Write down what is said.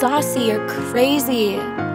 saucy or crazy.